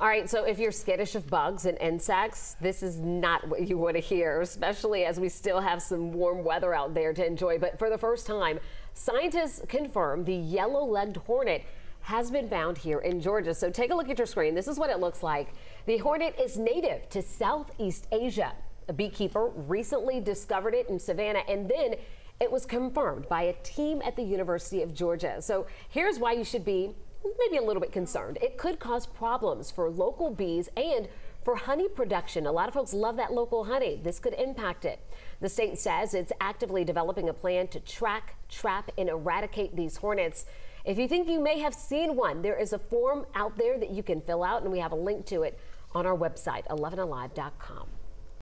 All right, so if you're skittish of bugs and insects, this is not what you want to hear, especially as we still have some warm weather out there to enjoy. But for the first time, scientists confirm the yellow-legged hornet has been found here in Georgia. So take a look at your screen. This is what it looks like. The hornet is native to Southeast Asia. A beekeeper recently discovered it in Savannah and then it was confirmed by a team at the University of Georgia. So here's why you should be maybe a little bit concerned. It could cause problems for local bees and for honey production. A lot of folks love that local honey. This could impact it. The state says it's actively developing a plan to track, trap, and eradicate these hornets. If you think you may have seen one, there is a form out there that you can fill out, and we have a link to it on our website, 11alive.com.